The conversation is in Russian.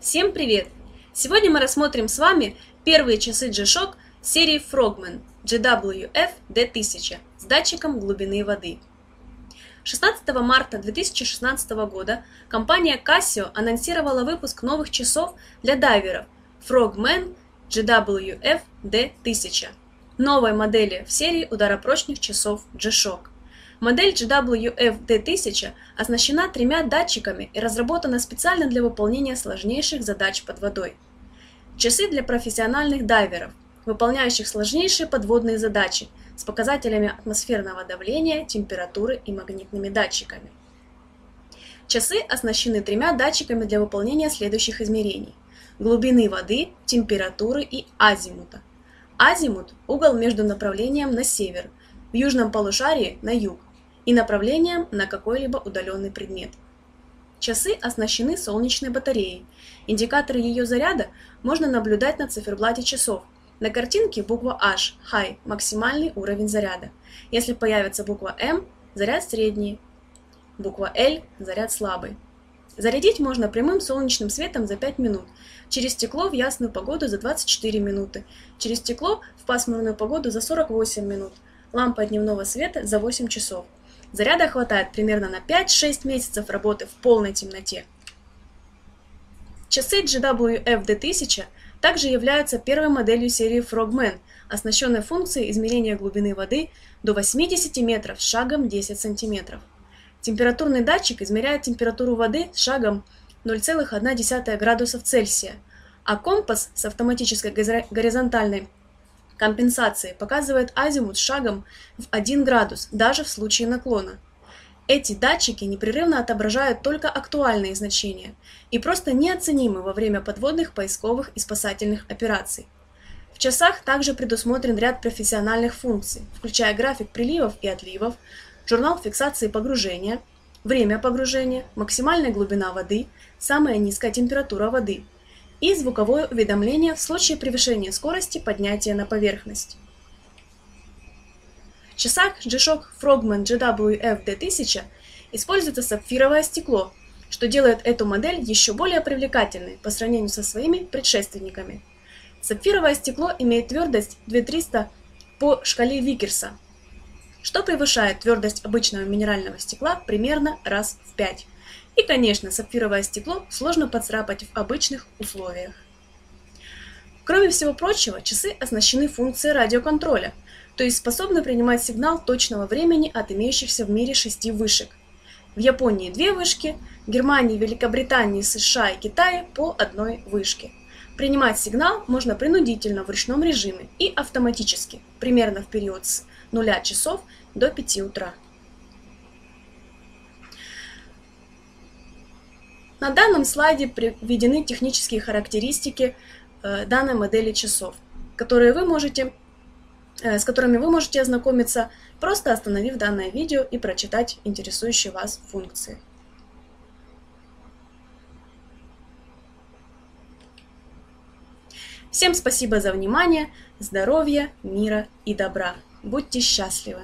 Всем привет! Сегодня мы рассмотрим с вами первые часы G-Shock серии Frogman GWF D1000 с датчиком глубины воды. 16 марта 2016 года компания Casio анонсировала выпуск новых часов для дайверов Frogman GWF D1000, новой модели в серии ударопрочных часов G-Shock. Модель GWF D1000 оснащена тремя датчиками и разработана специально для выполнения сложнейших задач под водой. Часы для профессиональных дайверов, выполняющих сложнейшие подводные задачи с показателями атмосферного давления, температуры и магнитными датчиками. Часы оснащены тремя датчиками для выполнения следующих измерений – глубины воды, температуры и азимута. Азимут – угол между направлением на север, в южном полушарии – на юг, и направлением на какой-либо удаленный предмет. Часы оснащены солнечной батареей. Индикаторы ее заряда можно наблюдать на циферблате часов. На картинке буква H – High – максимальный уровень заряда. Если появится буква M – заряд средний, буква L – заряд слабый. Зарядить можно прямым солнечным светом за 5 минут, через стекло в ясную погоду за 24 минуты, через стекло в пасмурную погоду за 48 минут, лампа дневного света за 8 часов – Заряда хватает примерно на 5-6 месяцев работы в полной темноте. Часы GWF D1000 также являются первой моделью серии Frogman, оснащенной функцией измерения глубины воды до 80 метров с шагом 10 сантиметров. Температурный датчик измеряет температуру воды с шагом 0,1 градусов Цельсия, а компас с автоматической горизонтальной компенсации показывает азимут шагом в 1 градус, даже в случае наклона. Эти датчики непрерывно отображают только актуальные значения и просто неоценимы во время подводных поисковых и спасательных операций. В часах также предусмотрен ряд профессиональных функций, включая график приливов и отливов, журнал фиксации погружения, время погружения, максимальная глубина воды, самая низкая температура воды – и звуковое уведомление в случае превышения скорости поднятия на поверхность. В часах G-Shock Frogman GWF D1000 используется сапфировое стекло, что делает эту модель еще более привлекательной по сравнению со своими предшественниками. Сапфировое стекло имеет твердость 2300 по шкале Викерса, что превышает твердость обычного минерального стекла примерно раз в 5. И, конечно, сапфировое стекло сложно поцарапать в обычных условиях. Кроме всего прочего, часы оснащены функцией радиоконтроля, то есть способны принимать сигнал точного времени от имеющихся в мире шести вышек. В Японии две вышки, в Германии, Великобритании, США и Китае по одной вышке. Принимать сигнал можно принудительно в ручном режиме и автоматически, примерно в период с 0 часов до 5 утра. На данном слайде приведены технические характеристики э, данной модели часов, которые вы можете, э, с которыми вы можете ознакомиться, просто остановив данное видео и прочитать интересующие вас функции. Всем спасибо за внимание, здоровья, мира и добра. Будьте счастливы!